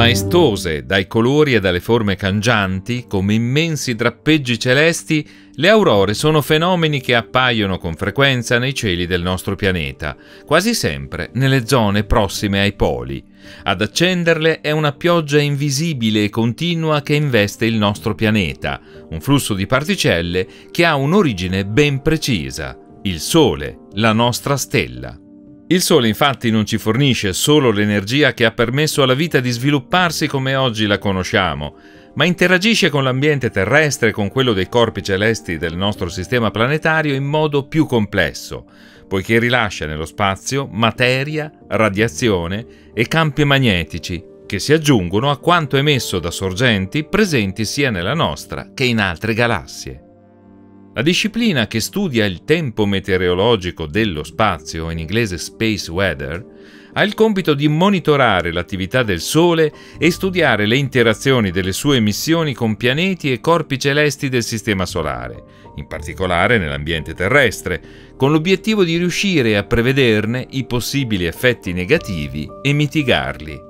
Maestose dai colori e dalle forme cangianti, come immensi drappeggi celesti, le aurore sono fenomeni che appaiono con frequenza nei cieli del nostro pianeta, quasi sempre nelle zone prossime ai poli. Ad accenderle è una pioggia invisibile e continua che investe il nostro pianeta, un flusso di particelle che ha un'origine ben precisa, il Sole, la nostra stella. Il Sole infatti non ci fornisce solo l'energia che ha permesso alla vita di svilupparsi come oggi la conosciamo, ma interagisce con l'ambiente terrestre e con quello dei corpi celesti del nostro sistema planetario in modo più complesso, poiché rilascia nello spazio materia, radiazione e campi magnetici che si aggiungono a quanto emesso da sorgenti presenti sia nella nostra che in altre galassie. La disciplina che studia il tempo meteorologico dello spazio, in inglese Space Weather, ha il compito di monitorare l'attività del Sole e studiare le interazioni delle sue emissioni con pianeti e corpi celesti del Sistema Solare, in particolare nell'ambiente terrestre, con l'obiettivo di riuscire a prevederne i possibili effetti negativi e mitigarli.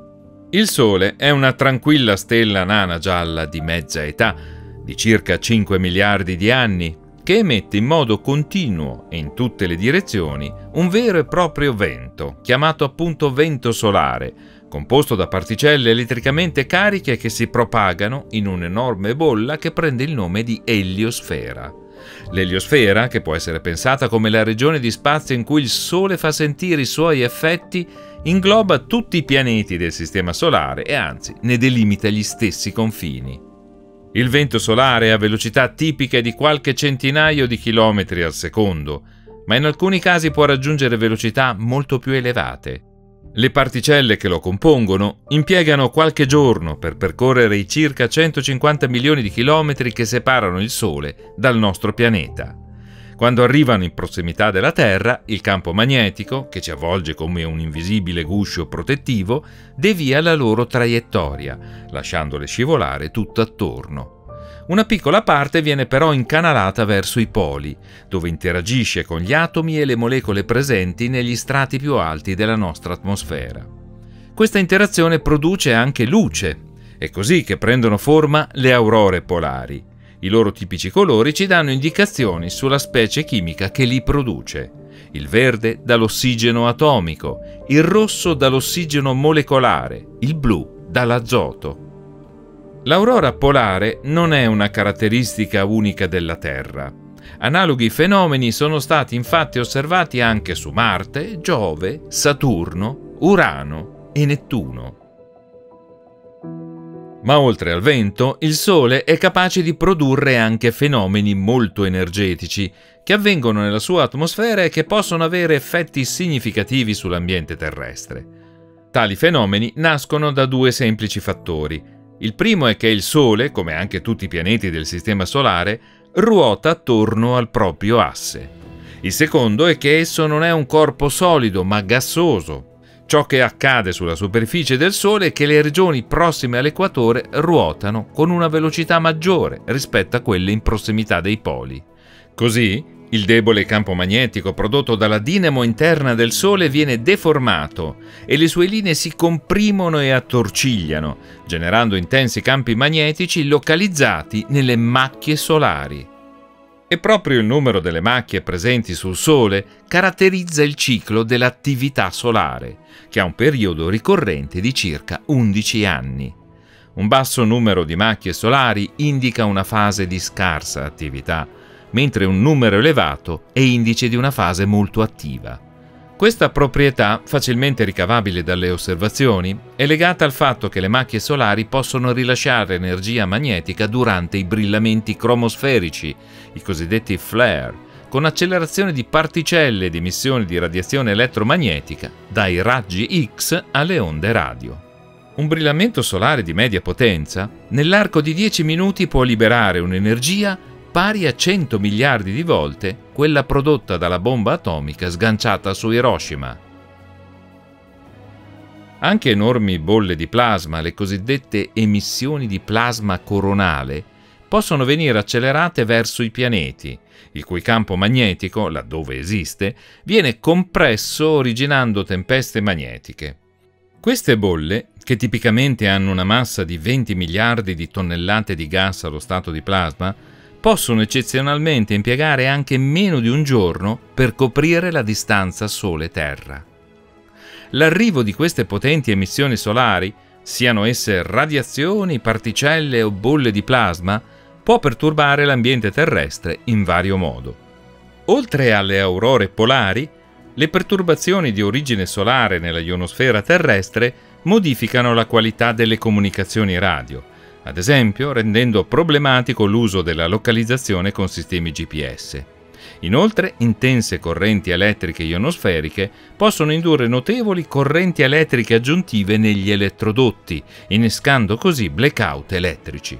Il Sole è una tranquilla stella nana gialla di mezza età, di circa 5 miliardi di anni, che emette in modo continuo e in tutte le direzioni un vero e proprio vento, chiamato appunto vento solare, composto da particelle elettricamente cariche che si propagano in un'enorme bolla che prende il nome di eliosfera. L'eliosfera, che può essere pensata come la regione di spazio in cui il Sole fa sentire i suoi effetti, ingloba tutti i pianeti del Sistema Solare e anzi ne delimita gli stessi confini. Il vento solare ha velocità tipiche di qualche centinaio di chilometri al secondo, ma in alcuni casi può raggiungere velocità molto più elevate. Le particelle che lo compongono impiegano qualche giorno per percorrere i circa 150 milioni di chilometri che separano il Sole dal nostro pianeta. Quando arrivano in prossimità della Terra, il campo magnetico, che ci avvolge come un invisibile guscio protettivo, devia la loro traiettoria, lasciandole scivolare tutto attorno. Una piccola parte viene però incanalata verso i poli, dove interagisce con gli atomi e le molecole presenti negli strati più alti della nostra atmosfera. Questa interazione produce anche luce, è così che prendono forma le aurore polari, i loro tipici colori ci danno indicazioni sulla specie chimica che li produce. Il verde dall'ossigeno atomico, il rosso dall'ossigeno molecolare, il blu dall'azoto. L'aurora polare non è una caratteristica unica della Terra. Analoghi fenomeni sono stati infatti osservati anche su Marte, Giove, Saturno, Urano e Nettuno. Ma oltre al vento, il Sole è capace di produrre anche fenomeni molto energetici, che avvengono nella sua atmosfera e che possono avere effetti significativi sull'ambiente terrestre. Tali fenomeni nascono da due semplici fattori. Il primo è che il Sole, come anche tutti i pianeti del Sistema Solare, ruota attorno al proprio asse. Il secondo è che esso non è un corpo solido, ma gassoso, Ciò che accade sulla superficie del Sole è che le regioni prossime all'equatore ruotano con una velocità maggiore rispetto a quelle in prossimità dei poli. Così, il debole campo magnetico prodotto dalla dinamo interna del Sole viene deformato e le sue linee si comprimono e attorcigliano, generando intensi campi magnetici localizzati nelle macchie solari. E proprio il numero delle macchie presenti sul Sole caratterizza il ciclo dell'attività solare, che ha un periodo ricorrente di circa 11 anni. Un basso numero di macchie solari indica una fase di scarsa attività, mentre un numero elevato è indice di una fase molto attiva. Questa proprietà, facilmente ricavabile dalle osservazioni, è legata al fatto che le macchie solari possono rilasciare energia magnetica durante i brillamenti cromosferici, i cosiddetti flare, con accelerazione di particelle ed emissioni di radiazione elettromagnetica, dai raggi X alle onde radio. Un brillamento solare di media potenza, nell'arco di 10 minuti può liberare un'energia pari a 100 miliardi di volte quella prodotta dalla bomba atomica sganciata su Hiroshima. Anche enormi bolle di plasma, le cosiddette emissioni di plasma coronale, possono venire accelerate verso i pianeti, il cui campo magnetico, laddove esiste, viene compresso originando tempeste magnetiche. Queste bolle, che tipicamente hanno una massa di 20 miliardi di tonnellate di gas allo stato di plasma, possono eccezionalmente impiegare anche meno di un giorno per coprire la distanza Sole-Terra. L'arrivo di queste potenti emissioni solari, siano esse radiazioni, particelle o bolle di plasma, può perturbare l'ambiente terrestre in vario modo. Oltre alle aurore polari, le perturbazioni di origine solare nella ionosfera terrestre modificano la qualità delle comunicazioni radio, ad esempio rendendo problematico l'uso della localizzazione con sistemi GPS. Inoltre, intense correnti elettriche ionosferiche possono indurre notevoli correnti elettriche aggiuntive negli elettrodotti, innescando così blackout elettrici.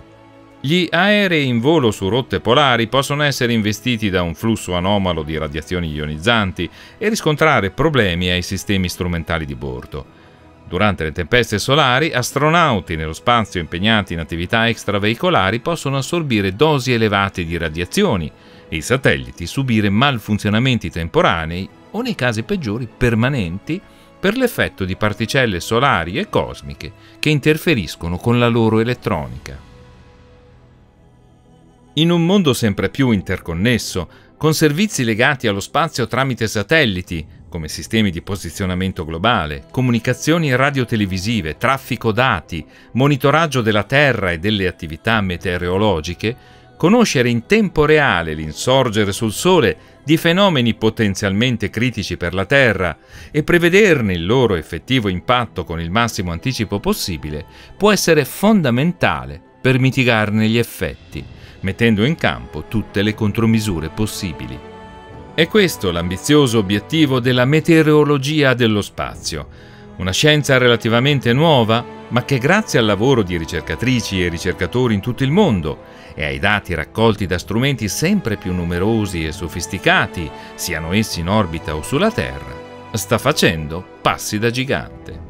Gli aerei in volo su rotte polari possono essere investiti da un flusso anomalo di radiazioni ionizzanti e riscontrare problemi ai sistemi strumentali di bordo. Durante le tempeste solari, astronauti nello spazio impegnati in attività extraveicolari possono assorbire dosi elevate di radiazioni e i satelliti subire malfunzionamenti temporanei o, nei casi peggiori, permanenti per l'effetto di particelle solari e cosmiche che interferiscono con la loro elettronica. In un mondo sempre più interconnesso, con servizi legati allo spazio tramite satelliti, come sistemi di posizionamento globale, comunicazioni radiotelevisive, traffico dati, monitoraggio della Terra e delle attività meteorologiche, conoscere in tempo reale l'insorgere sul Sole di fenomeni potenzialmente critici per la Terra e prevederne il loro effettivo impatto con il massimo anticipo possibile può essere fondamentale per mitigarne gli effetti, mettendo in campo tutte le contromisure possibili. È questo l'ambizioso obiettivo della meteorologia dello spazio, una scienza relativamente nuova, ma che grazie al lavoro di ricercatrici e ricercatori in tutto il mondo e ai dati raccolti da strumenti sempre più numerosi e sofisticati, siano essi in orbita o sulla Terra, sta facendo passi da gigante.